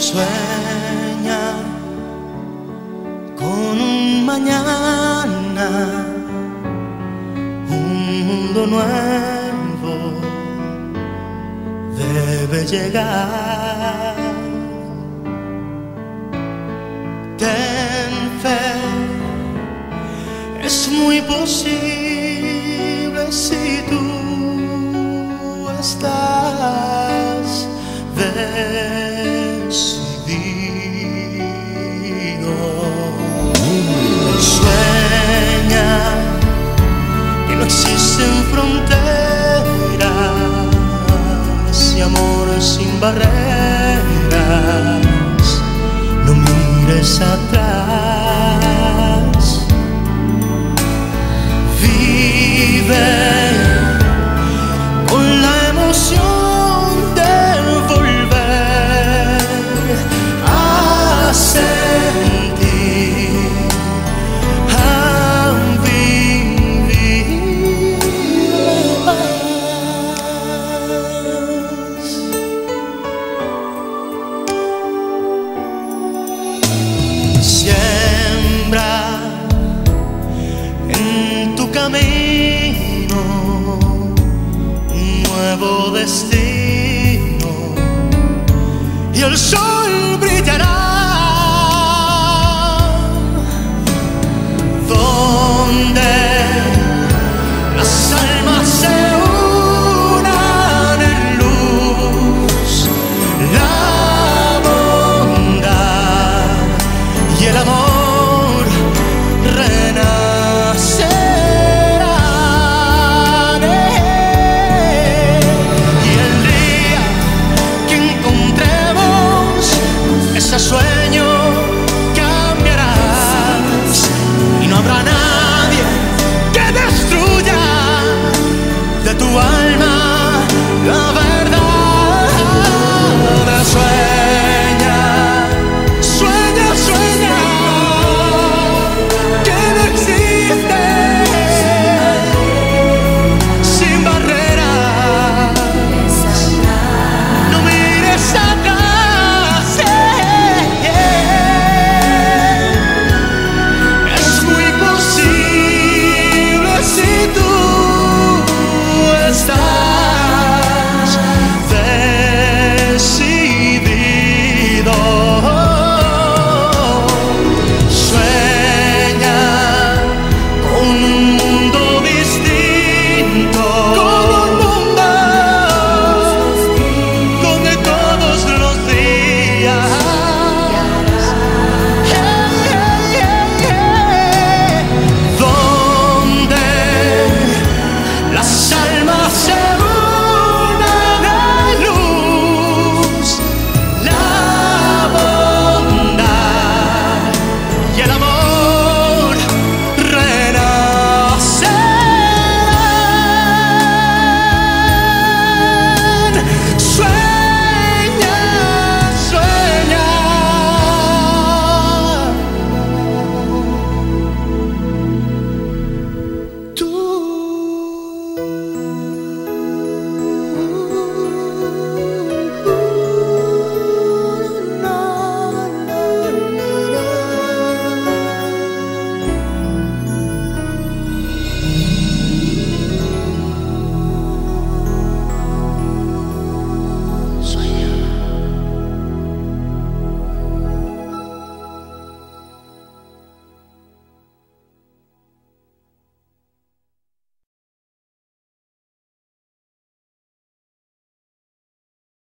Sueña con un mañana, un mundo nuevo debe llegar. Ten fe, es muy posible si barrera camino un nuevo destino. Y el sol brilla